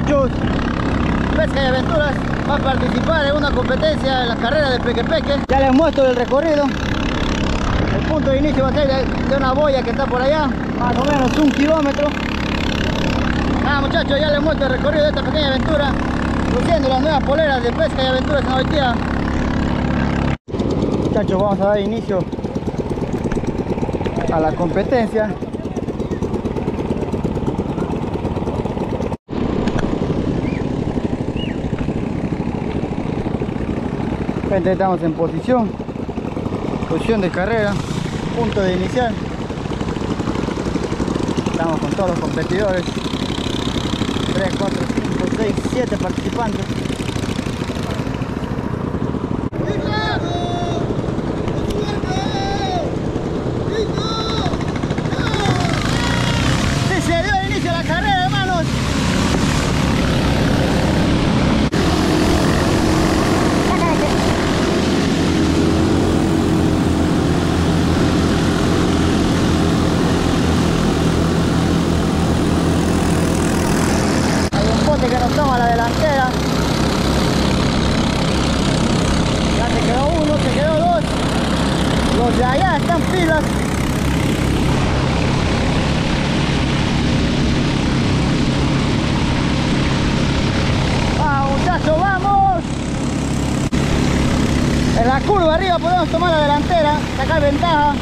muchachos, Pesca y Aventuras va a participar en una competencia en la carrera de Peque Peque. Ya les muestro el recorrido. El punto de inicio va a ser de, una boya que está por allá, más o menos un kilómetro. Ah muchachos, ya les muestro el recorrido de esta pequeña aventura, luciendo las nuevas poleras de Pesca y Aventuras en Hoitía. Muchachos, vamos a dar inicio a la competencia. Estamos en posición, posición de carrera, punto de inicial. Estamos con todos los competidores. 3, 4, 5, 6, 7 participantes. Sí, se dio el inicio a la carrera, hermanos. Hay un bote que nos toma la delantera. Ya se quedó uno, se quedó dos. Los de allá están pilas. ¡Vamos vamos! En la curva arriba podemos tomar la delantera, sacar ventaja.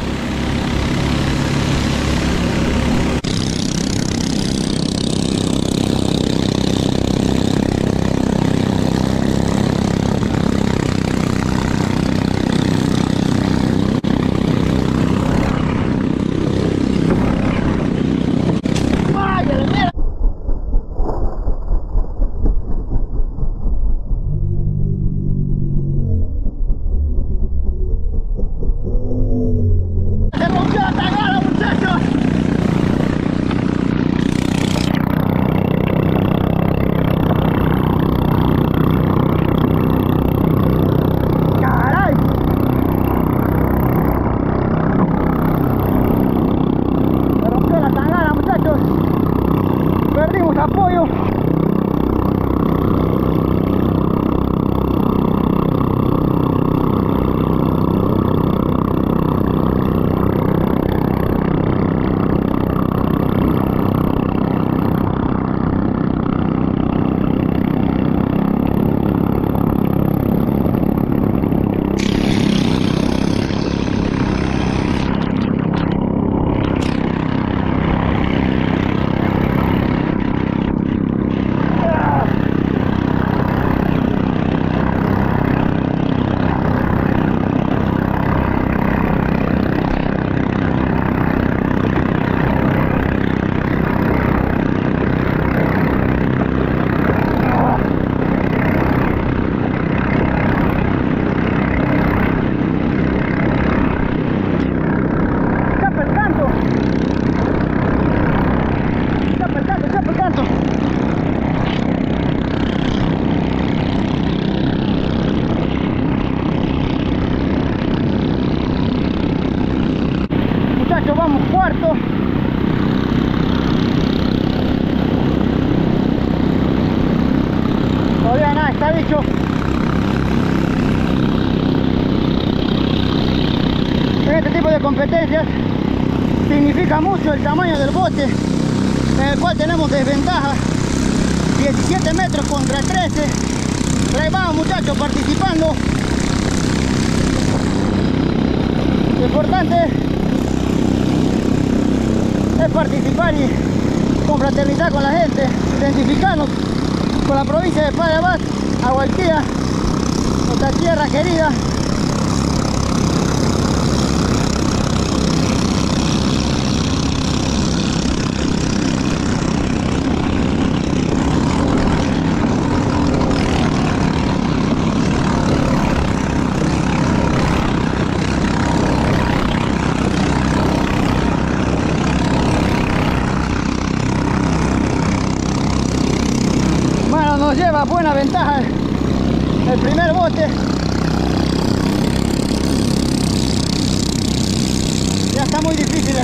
Cuarto. Todavía nada, está dicho. En este tipo de competencias significa mucho el tamaño del bote en el cual tenemos desventaja 17 metros contra 13 Pero ahí vamos muchachos participando lo importante participar y confraternizar con la gente identificarnos con la provincia de Padre Abad, nuestra tierra querida Lleva buena ventaja el primer bote. Ya está muy difícil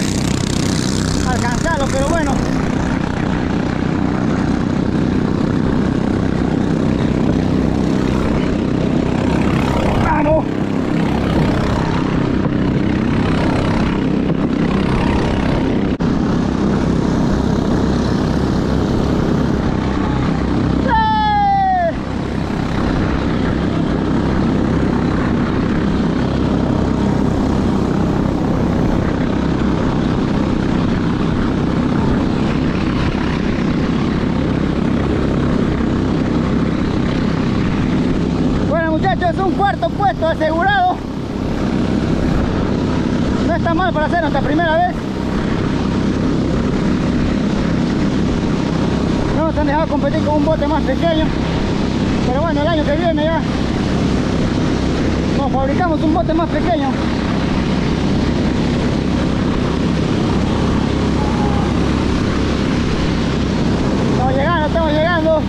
alcanzarlo, pero bueno. muchachos, un cuarto puesto asegurado. No está mal para hacer nuestra primera vez. No nos han dejado competir con un bote más pequeño. Pero bueno, el año que viene ya nos fabricamos un bote más pequeño. Estamos llegando, estamos llegando.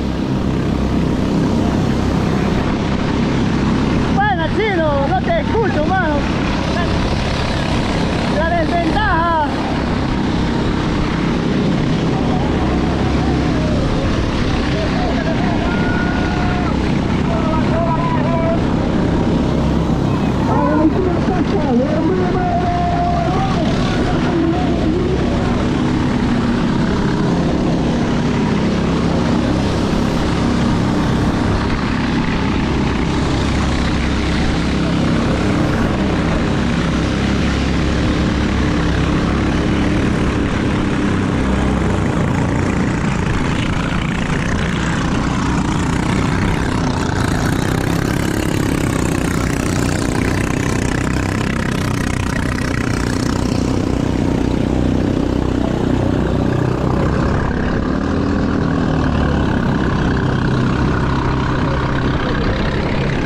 Bueno, chino, no te escucho, mano. La desventaja.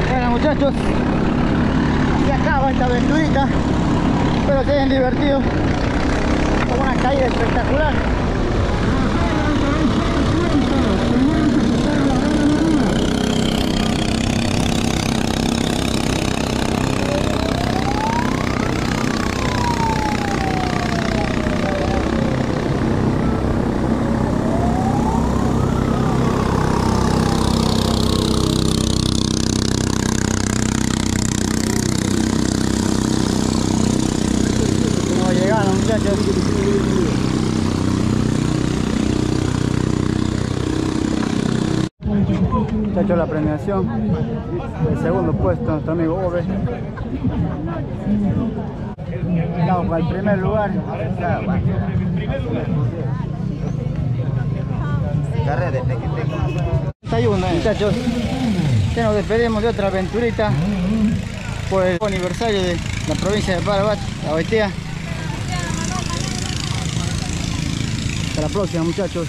Bueno muchachos, esta aventurita. Espero se hayan divertido. Con una caída espectacular. No llegaron muchachos. Muchachos la premiación. El segundo puesto nuestro amigo Ove. Estamos para el primer lugar. Carrera de peque. Muchachos, ya nos despedimos de otra aventurita por el aniversario de la provincia de Parabat, la Baitea. Hasta la próxima muchachos.